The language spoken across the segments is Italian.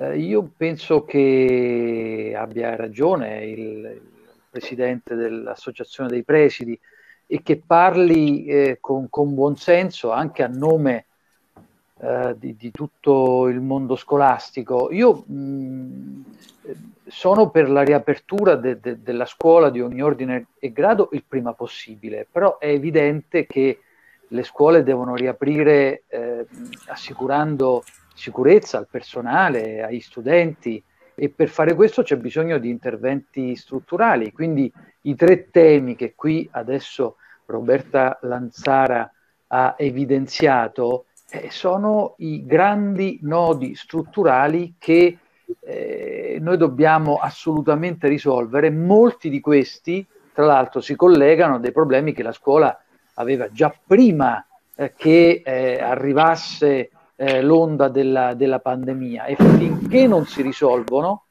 Eh, io penso che abbia ragione il, il presidente dell'Associazione dei Presidi e che parli eh, con, con buon senso anche a nome eh, di, di, tutto il mondo scolastico. Io mh, sono per la riapertura de, de, della scuola di ogni ordine e grado il prima possibile, però è evidente che le scuole devono riaprire eh, assicurando sicurezza al personale, agli studenti e per fare questo c'è bisogno di interventi strutturali. Quindi i tre temi che qui adesso Roberta Lanzara ha evidenziato eh, sono i grandi nodi strutturali che eh, noi dobbiamo assolutamente risolvere. Molti di questi, tra l'altro, si collegano a dei problemi che la scuola aveva già prima eh, che eh, arrivasse eh, l'onda della, della pandemia. E finché non si risolvono,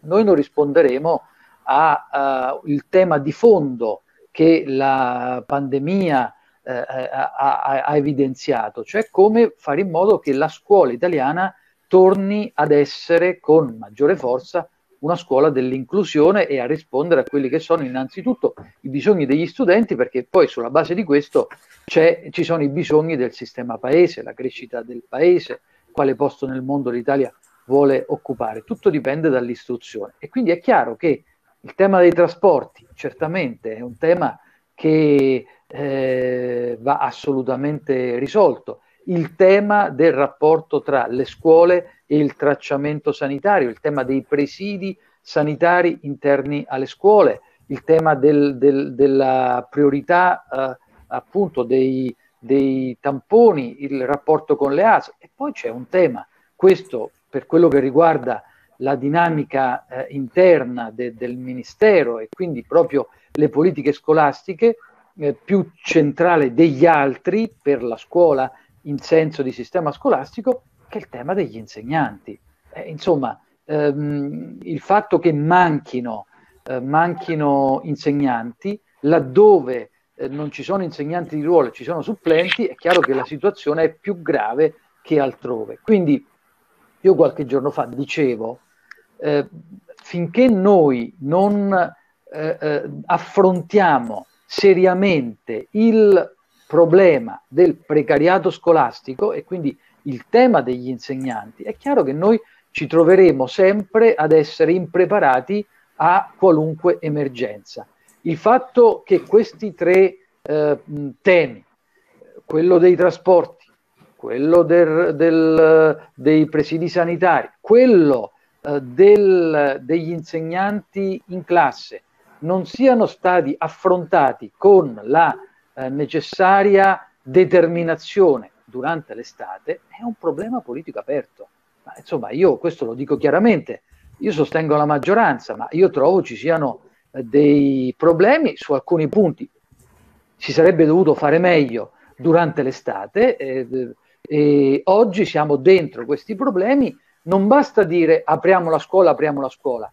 noi non risponderemo al tema di fondo che la pandemia eh, ha, ha, evidenziato, cioè come fare in modo che la scuola italiana torni ad essere con maggiore forza una scuola dell'inclusione e a rispondere a quelli che sono innanzitutto i bisogni degli studenti, perché poi sulla base di questo ci sono i bisogni del sistema paese, la crescita del paese, quale posto nel mondo l'Italia vuole occupare. Tutto dipende dall'istruzione. E quindi è chiaro che il tema dei trasporti certamente è un tema che eh, va assolutamente risolto. Il tema del rapporto tra le scuole e il tracciamento sanitario, il tema dei presidi sanitari interni alle scuole, il tema del, del, della priorità eh, appunto dei, dei, tamponi, il rapporto con le ASL. E poi c'è un tema, questo per quello che riguarda la dinamica eh, interna de, del Ministero e quindi proprio le politiche scolastiche, eh, più centrale degli altri per la scuola in senso di sistema scolastico, che è il tema degli insegnanti. Eh, insomma, ehm, il fatto che manchino, eh, manchino insegnanti, laddove eh, non ci sono insegnanti di ruolo, ci sono supplenti, è chiaro che la situazione è più grave che altrove. Quindi io qualche giorno fa dicevo, eh, finché noi non eh, eh, affrontiamo seriamente il problema del precariato scolastico e quindi il tema degli insegnanti, è chiaro che noi ci troveremo sempre ad essere impreparati a qualunque emergenza. Il fatto che questi tre eh, temi, quello dei trasporti, quello del, del, dei presidi sanitari, quello eh, del, degli insegnanti in classe, non siano stati affrontati con la eh, necessaria determinazione durante l'estate è un problema politico aperto. Ma, insomma, io questo lo dico chiaramente, io sostengo la maggioranza, ma io trovo ci siano eh, dei problemi su alcuni punti. Si sarebbe dovuto fare meglio durante l'estate eh, e oggi siamo dentro questi problemi. Non basta dire apriamo la scuola, apriamo la scuola.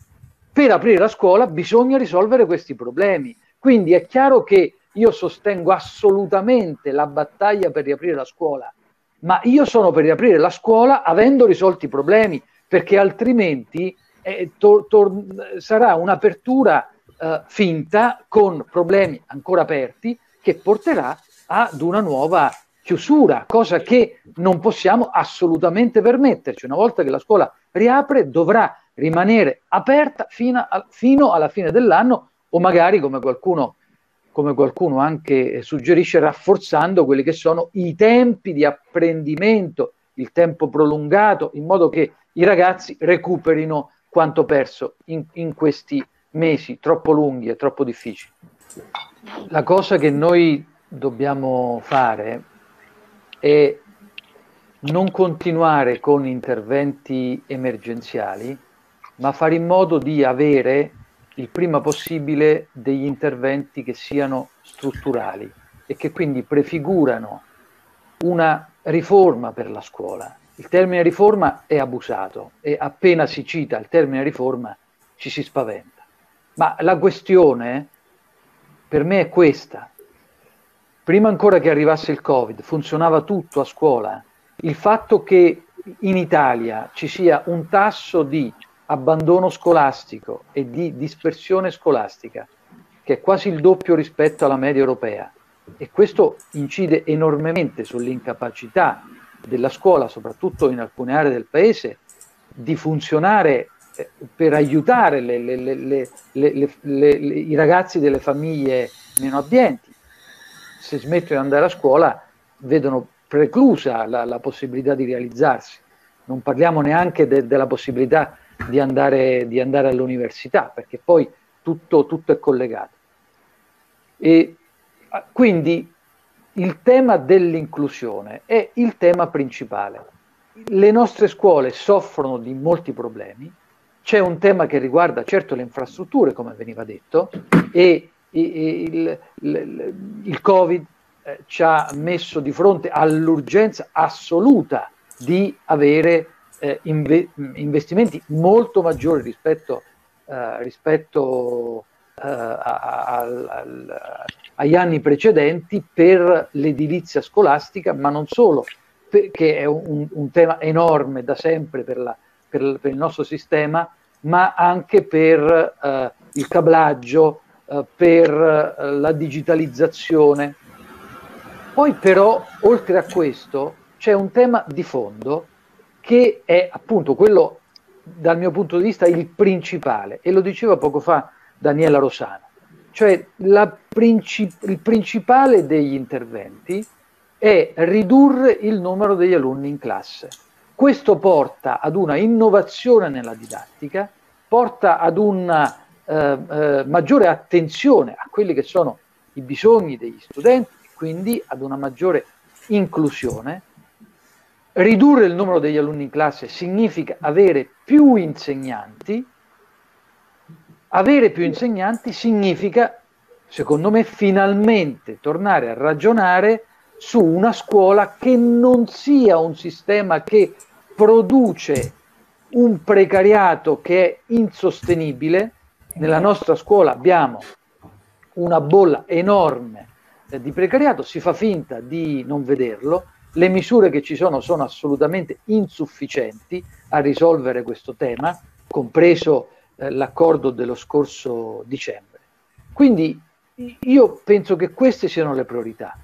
Per aprire la scuola bisogna risolvere questi problemi. Quindi è chiaro che io sostengo assolutamente la battaglia per riaprire la scuola, ma io sono per riaprire la scuola avendo risolto i problemi, perché altrimenti eh, tor- tor- sarà un'apertura eh, finta con problemi ancora aperti che porterà ad una nuova chiusura, cosa che non possiamo assolutamente permetterci. Una volta che la scuola riapre dovrà rimanere aperta fino, a, fino alla fine dell'anno o magari come qualcuno come qualcuno anche suggerisce, rafforzando quelli che sono i tempi di apprendimento, il tempo prolungato, in modo che i ragazzi recuperino quanto perso in, in questi mesi troppo lunghi e troppo difficili. La cosa che noi dobbiamo fare è non continuare con interventi emergenziali, ma fare in modo di avere il prima possibile degli interventi che siano strutturali e che quindi prefigurano una riforma per la scuola. Il termine riforma è abusato e appena si cita il termine riforma ci si spaventa. Ma la questione per me è questa. Prima ancora che arrivasse il Covid funzionava tutto a scuola. Il fatto che in Italia ci sia un tasso di abbandono scolastico e di dispersione scolastica che è quasi il doppio rispetto alla media europea e questo incide enormemente sull'incapacità della scuola, soprattutto in alcune aree del paese, di funzionare eh, per aiutare le, le, le, i ragazzi delle famiglie meno abbienti. Se smettono di andare a scuola vedono preclusa la, la possibilità di realizzarsi. Non parliamo neanche de, della possibilità di andare, di andare, all'università, perché poi tutto, tutto è collegato. E quindi il tema dell'inclusione è il tema principale. Le nostre scuole soffrono di molti problemi, c'è un tema che riguarda certo le infrastrutture, come veniva detto, e il, il, il Covid eh, ci ha messo di fronte all'urgenza assoluta di avere eh, inve- investimenti molto maggiori rispetto, eh, rispetto eh, a, a, a, agli anni precedenti per l'edilizia scolastica, ma non solo, che è un, un tema enorme da sempre per, la, per, per, il nostro sistema, ma anche per eh, il cablaggio, eh, per eh, la digitalizzazione. Poi però, oltre a questo, c'è un tema di fondo che è appunto quello, dal mio punto di vista, il principale, e lo diceva poco fa Daniela Rosano. Cioè princip- il principale degli interventi è ridurre il numero degli alunni in classe. Questo porta ad una innovazione nella didattica, porta ad una eh, eh, maggiore attenzione a quelli che sono i bisogni degli studenti, quindi ad una maggiore inclusione. Ridurre il numero degli alunni in classe significa avere più insegnanti, avere più insegnanti significa, secondo me, finalmente tornare a ragionare su una scuola che non sia un sistema che produce un precariato che è insostenibile. Nella nostra scuola abbiamo una bolla enorme di precariato, si fa finta di non vederlo, le misure che ci sono sono assolutamente insufficienti a risolvere questo tema, compreso eh, l'accordo dello scorso dicembre. Quindi io penso che queste siano le priorità.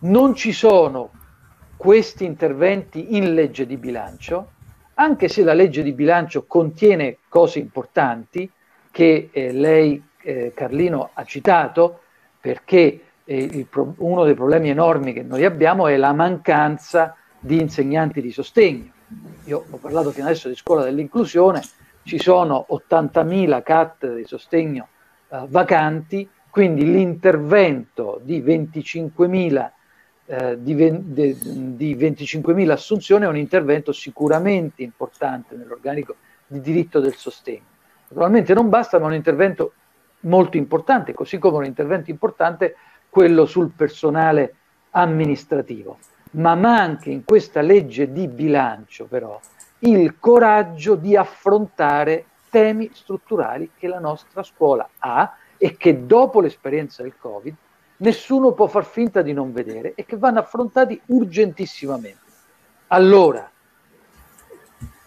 Non ci sono questi interventi in legge di bilancio, anche se la legge di bilancio contiene cose importanti che eh, lei, eh, Carlino, ha citato, perché pro- uno dei problemi enormi che noi abbiamo è la mancanza di insegnanti di sostegno. Io ho parlato fino adesso di scuola dell'inclusione, ci sono 80.000 cattedre di sostegno eh, vacanti, quindi l'intervento di 25.000 eh, di, de, di 25.000 assunzioni è un intervento sicuramente importante nell'organico di diritto del sostegno. Naturalmente non basta, ma è un intervento molto importante, così come un intervento importante quello sul personale amministrativo. Ma manca in questa legge di bilancio però il coraggio di affrontare temi strutturali che la nostra scuola ha e che dopo l'esperienza del Covid nessuno può far finta di non vedere e che vanno affrontati urgentissimamente. Allora,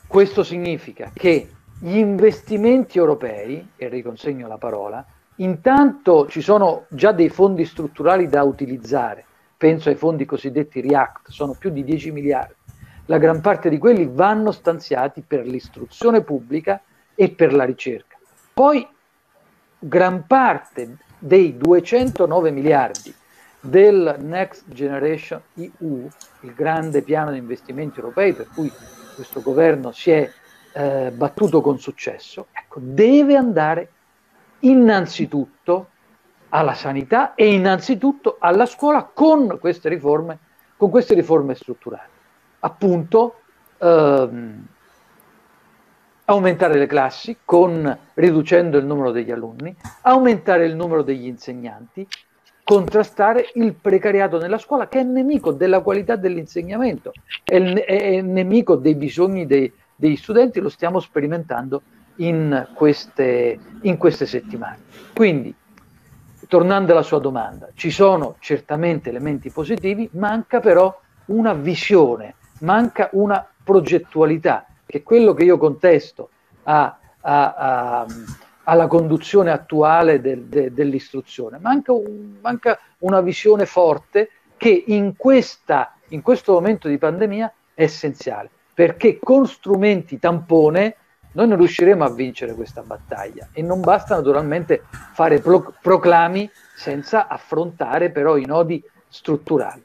questo significa che gli investimenti europei, e riconsegno la parola, intanto ci sono già dei fondi strutturali da utilizzare, penso ai fondi cosiddetti REACT, sono più di 10 miliardi la gran parte di quelli vanno stanziati per l'istruzione pubblica e per la ricerca. Poi gran parte dei 209 miliardi del Next Generation EU, il grande piano di investimenti europei per cui questo governo si è eh, battuto con successo, ecco, deve andare innanzitutto alla sanità e innanzitutto alla scuola con queste riforme, con queste riforme strutturali. Appunto ehm, aumentare le classi con, riducendo il numero degli alunni, aumentare il numero degli insegnanti, contrastare il precariato nella scuola che è nemico della qualità dell'insegnamento, è, è nemico dei bisogni dei, degli studenti, lo stiamo sperimentando in queste, in queste settimane. Quindi, tornando alla sua domanda, ci sono certamente elementi positivi, manca però una visione manca una progettualità, che è quello che io contesto a, a, a, alla conduzione attuale del, de, dell'istruzione. Manca, un, manca, una visione forte che in, questa, in questo momento di pandemia è essenziale, perché con strumenti tampone noi non riusciremo a vincere questa battaglia e non basta naturalmente fare pro- proclami senza affrontare però i nodi strutturali.